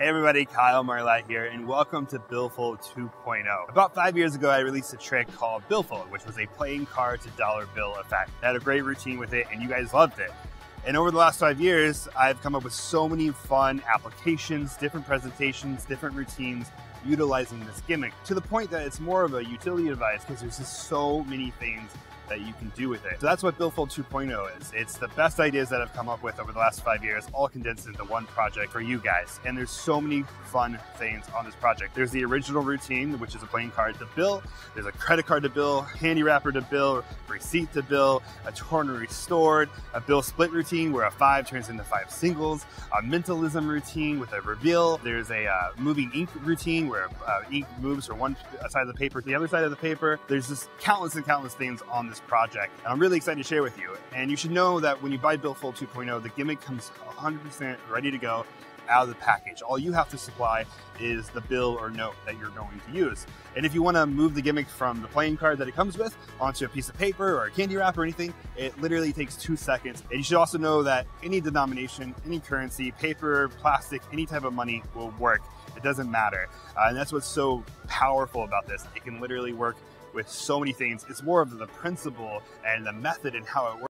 Hey everybody, Kyle Marlett here, and welcome to Billfold 2.0. About five years ago, I released a trick called Billfold, which was a playing card to dollar bill effect. I had a great routine with it, and you guys loved it. And over the last five years, I've come up with so many fun applications, different presentations, different routines utilizing this gimmick to the point that it's more of a utility device because there's just so many things that you can do with it. So that's what Billfold 2.0 is. It's the best ideas that I've come up with over the last five years, all condensed into one project for you guys. And there's so many fun things on this project. There's the original routine, which is a playing card to bill. There's a credit card to bill, handy wrapper to bill, receipt to bill, a torn restored, a bill split routine where a five turns into five singles, a mentalism routine with a reveal. There's a uh, moving ink routine where uh, ink moves from one side of the paper to the other side of the paper. There's just countless and countless things on this project. And I'm really excited to share with you. And you should know that when you buy Billfold 2.0, the gimmick comes 100% ready to go out of the package. All you have to supply is the bill or note that you're going to use. And if you want to move the gimmick from the playing card that it comes with onto a piece of paper or a candy wrap or anything, it literally takes two seconds. And you should also know that any denomination, any currency, paper, plastic, any type of money will work. It doesn't matter. Uh, and that's what's so powerful about this. It can literally work with so many things. It's more of the principle and the method and how it works